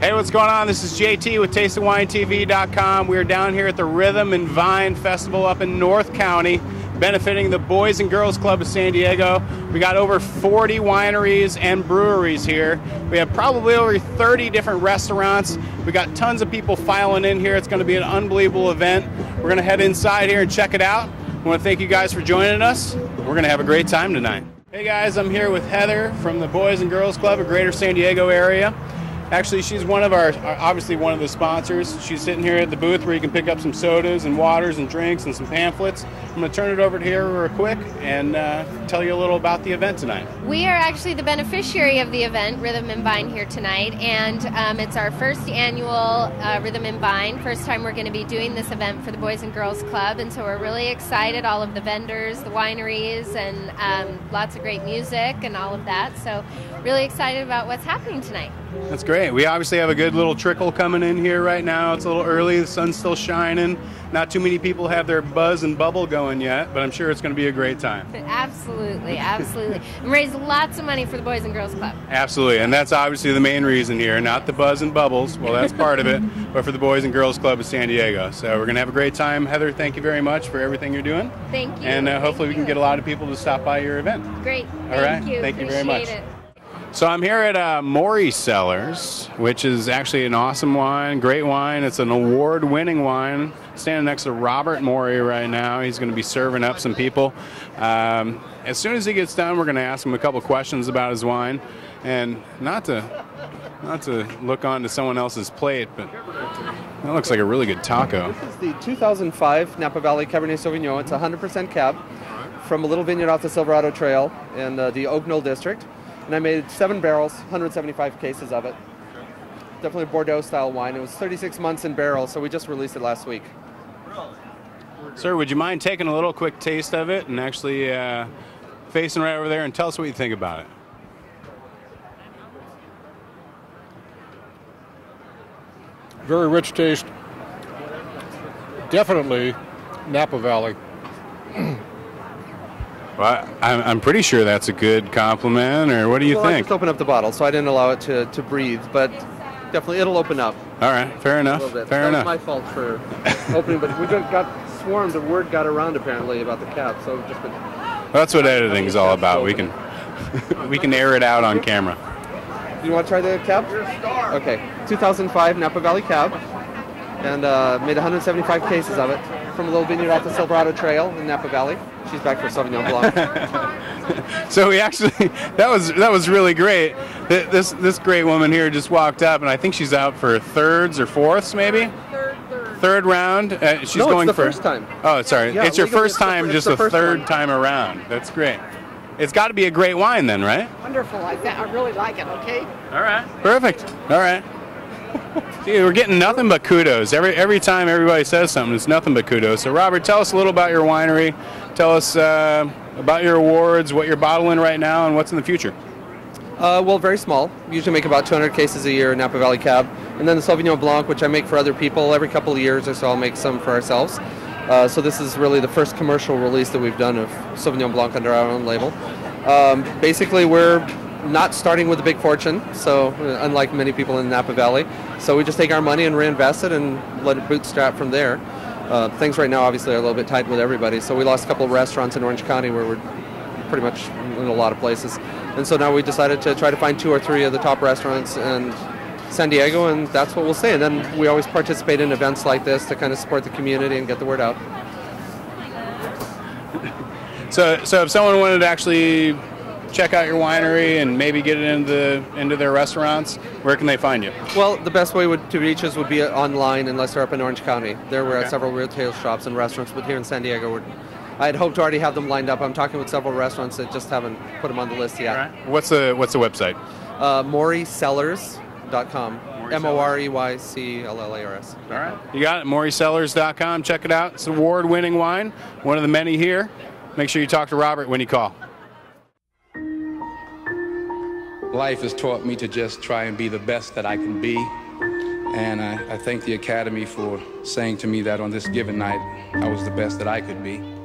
Hey, what's going on? This is JT with TasteOfWineTV.com. We are down here at the Rhythm and Vine Festival up in North County, benefiting the Boys and Girls Club of San Diego. We got over 40 wineries and breweries here. We have probably over 30 different restaurants. We got tons of people filing in here. It's going to be an unbelievable event. We're going to head inside here and check it out. I want to thank you guys for joining us. We're going to have a great time tonight. Hey guys, I'm here with Heather from the Boys and Girls Club of Greater San Diego area. Actually, she's one of our, obviously one of the sponsors. She's sitting here at the booth where you can pick up some sodas and waters and drinks and some pamphlets. I'm going to turn it over to her real quick and uh, tell you a little about the event tonight. We are actually the beneficiary of the event, Rhythm and Vine, here tonight, and um, it's our first annual uh, Rhythm and Vine. First time we're going to be doing this event for the Boys and Girls Club, and so we're really excited. All of the vendors, the wineries, and um, lots of great music and all of that. So, really excited about what's happening tonight. That's great. We obviously have a good little trickle coming in here right now. It's a little early, the sun's still shining. Not too many people have their buzz and bubble going yet, but I'm sure it's going to be a great time. Absolutely, absolutely. and raise lots of money for the Boys and Girls Club. Absolutely, and that's obviously the main reason here. Not the buzz and bubbles, well, that's part of it, but for the Boys and Girls Club of San Diego. So we're going to have a great time. Heather, thank you very much for everything you're doing. Thank you. And uh, hopefully we can get a lot of people to stop by your event. Great. All Thank right. you. Thank you very much. It. So I'm here at uh, Morey Cellars, which is actually an awesome wine, great wine. It's an award-winning wine. Standing next to Robert Morey right now. He's going to be serving up some people. Um, as soon as he gets done, we're going to ask him a couple questions about his wine, and not to not to look onto someone else's plate, but that looks like a really good taco. This is the 2005 Napa Valley Cabernet Sauvignon. It's 100% cab from a little vineyard off the Silverado Trail in uh, the Oak Knoll district. And I made seven barrels, 175 cases of it. Definitely Bordeaux style wine. It was 36 months in barrel, so we just released it last week. Sir, would you mind taking a little quick taste of it and actually uh, facing right over there and tell us what you think about it? Very rich taste. Definitely Napa Valley. Well, I'm, I'm pretty sure that's a good compliment, or what do you well, I just opened up the bottle, so I didn't allow it to, to breathe, but definitely it'll open up All right, fair enough. Fair that enough. was my fault for opening, but we got, got swarmed. The word got around apparently about the cap, so just been Well, that's what editing is all about. We can we can air it out on camera. Do you want to try the cab? Okay. 2005 Napa Valley cab, and uh, made 175 cases of it from a little vineyard off the Silverado Trail in Napa Valley. She's back for Sauvignon Blanc. So we actually that was that was really great. This this great woman here just walked up, and I think she's out for thirds or fourths, maybe. Third round. Uh, she's No, it's going the for first time. Oh, sorry. Yeah, it's your first it's the time, fir- just the the third one. time around. That's great. It's got to be a great wine then, right? Wonderful. I, th- I really like it. Okay. All right. Perfect. All right. We're getting nothing but kudos. Every every time everybody says something, it's nothing but kudos. So, Robert, tell us a little about your winery. Tell us uh, about your awards, what you're bottling right now, and what's in the future. Uh, well, very small. Usually make about 200 cases a year in Napa Valley Cab. And then the Sauvignon Blanc, which I make for other people every couple of years or so, I'll make some for ourselves. Uh, so this is really the first commercial release that we've done of Sauvignon Blanc under our own label. Um, basically, we're not starting with a big fortune, so uh, unlike many people in Napa Valley. So we just take our money and reinvest it and let it bootstrap from there. Uh, things right now, obviously, are a little bit tight with everybody. So we lost a couple of restaurants in Orange County where we're pretty much in a lot of places. And so now we decided to try to find two or three of the top restaurants in San Diego, and that's what we'll say. And then we always participate in events like this to kind of support the community and get the word out. So, so if someone wanted to actually check out your winery and maybe get it into the, into their restaurants, where can they find you? Well, the best way would, to reach us would be online, unless they're up in Orange County. There we're Okay. at several retail shops and restaurants, but here in San Diego, we're, I had hoped to already have them lined up. I'm talking with several restaurants that just haven't put them on the list yet. What's the what's the website? Uh, MoreyCellars.com. M O R E Y C L L A R S. All right. You got it. MoreyCellars.com. Check it out. It's an award-winning wine, one of the many here. Make sure you talk to Robert when you call. Life has taught me to just try and be the best that I can be. And I, I thank the Academy for saying to me that on this given night, I was the best that I could be.